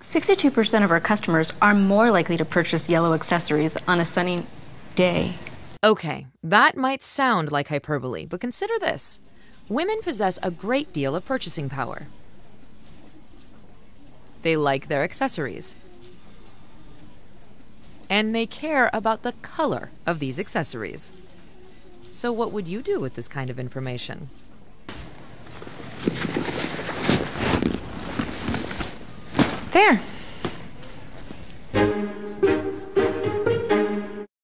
62% of our customers are more likely to purchase yellow accessories on a sunny day. Okay, that might sound like hyperbole, but consider this women possess a great deal of purchasing power. They like their accessories. And they care about the color of these accessories. So, what would you do with this kind of information? There.